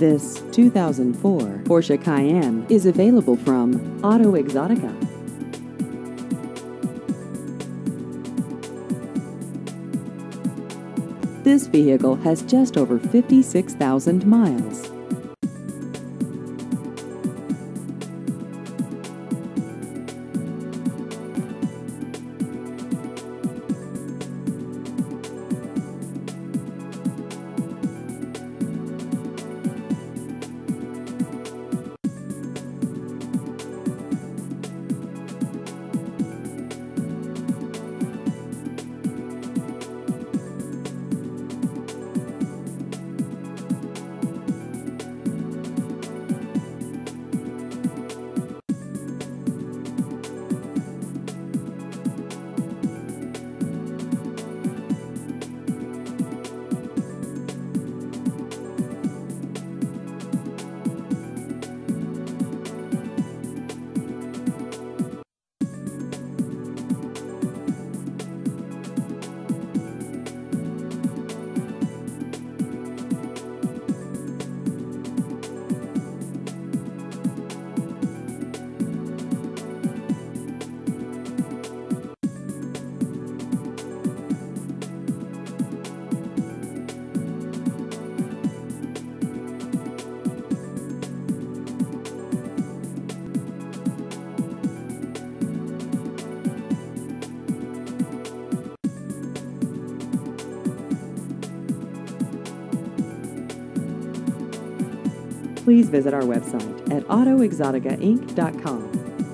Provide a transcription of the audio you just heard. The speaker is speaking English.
This 2004 Porsche Cayenne is available from Auto Exotica. This vehicle has just over 56,000 miles. please visit our website at autoexoticainc.com.